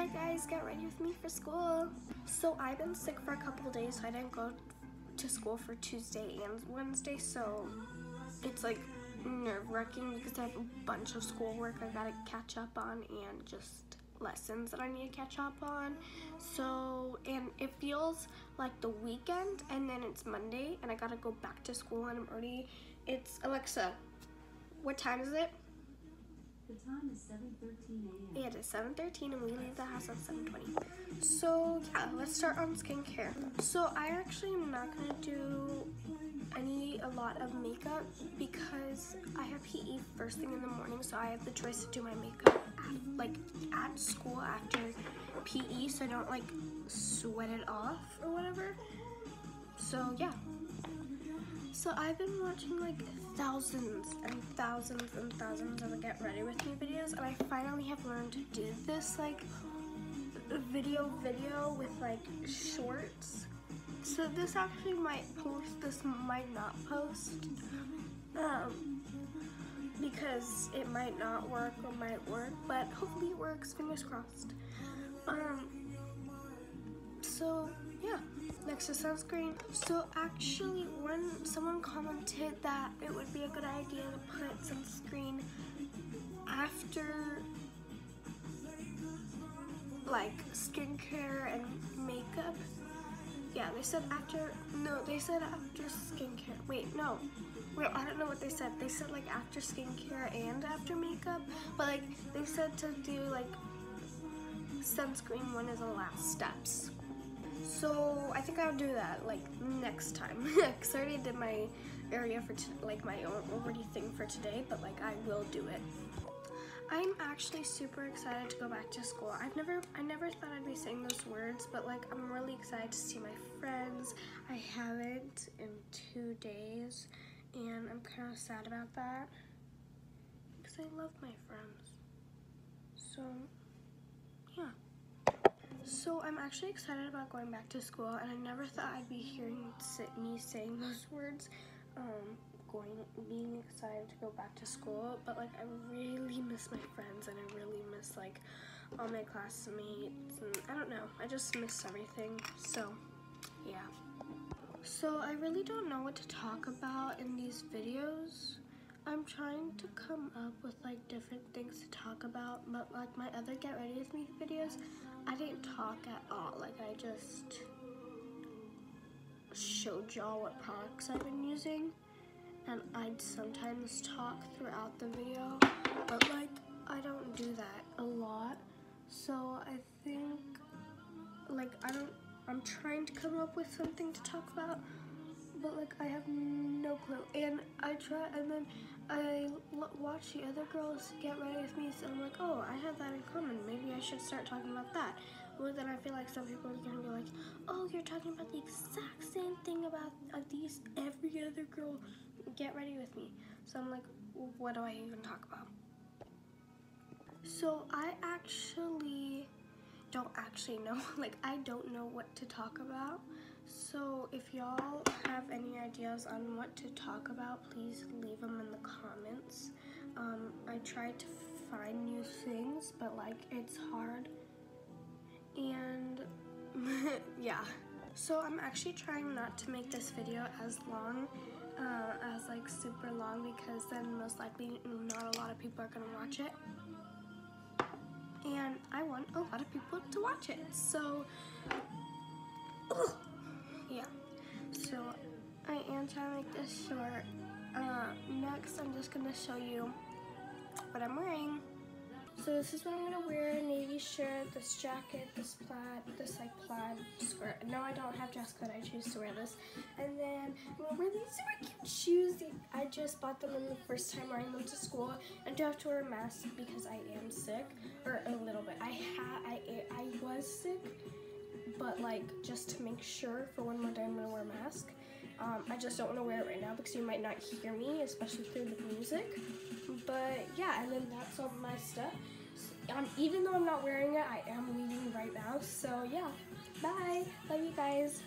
Hi guys, get ready with me for school. So I've been sick for a couple days, so I didn't go to school for Tuesday and Wednesday, so it's like nerve-wracking because I have a bunch of schoolwork I gotta catch up on and just lessons that I need to catch up on. So, and it feels like the weekend and then it's Monday and I gotta go back to school and I'm already, it's, Alexa, what time is it? The time is 7:13 a.m. It is 7.13 and we leave the house at 7.20. So yeah, let's start on skincare. So I actually am not gonna do any, a lot of makeup because I have PE first thing in the morning so I have the choice to do my makeup at, like at school after PE so I don't like sweat it off or whatever. So yeah. So I've been watching like thousands and thousands and thousands of get ready with me videos and I finally have learned to do this like video video with like shorts. So this actually might post, this might not post. Um, because it might not work or might work, but hopefully it works, fingers crossed. Um, so yeah next to sunscreen. So actually when someone commented that it would be a good idea to put sunscreen after like skincare and makeup. Yeah, they said after, no, they said after skincare. Wait, no. Wait, I don't know what they said. They said like after skincare and after makeup, but like they said to do like sunscreen one of the last steps. So I think I'll do that like next time. Cause I already did my area for like my own already thing for today, but like I will do it. I'm actually super excited to go back to school. I've never, I never thought I'd be saying those words, but like I'm really excited to see my friends. I haven't in two days, and I'm kind of sad about that because I love my friends. So, yeah. So I'm actually excited about going back to school, and I never thought I'd be hearing me saying those words. Um, going, being excited to go back to school, but like I really miss my friends, and I really miss like all my classmates, and I don't know, I just miss everything. So, yeah. So I really don't know what to talk about in these videos. I'm trying to come up with like different things to talk about, but like my other Get Ready With Me videos, I didn't talk at all. Like I just showed y'all what products I've been using and I'd sometimes talk throughout the video, but like I don't do that a lot. So I think like I don't I'm trying to come up with something to talk about, but like I have no clue. And I try and then I watch the other girls get ready with me, so I'm like, oh, I have that in common. Maybe I should start talking about that. But then I feel like some people are gonna be like, oh, you're talking about the exact same thing about uh, these every other girl. Get ready with me. So I'm like, what do I even talk about? So I actually don't actually know. like I don't know what to talk about. So if y'all have any ideas on what to talk about, please leave them in the comments. Um, I try to find new things, but like it's hard. And yeah. So I'm actually trying not to make this video as long uh, as like super long because then most likely not a lot of people are gonna watch it and I want a lot of people to watch it so yeah. So I am trying to make this short. Uh, next, I'm just gonna show you what I'm wearing. So this is what I'm gonna wear, a navy shirt, this jacket, this plaid, this like plaid skirt. No, I don't have dress code, I choose to wear this. And then I'm gonna wear these super cute shoes. I just bought them in the first time wearing them to school. I do have to wear a mask because I am sick, or a little bit. I had, I, I was sick, but like just to make sure for one more day I'm gonna wear a mask. Um, I just don't want to wear it right now because you might not hear me, especially through the music. But yeah, and then that's all my stuff. Um, even though I'm not wearing it, I am leaving right now. So yeah, bye. Love you guys.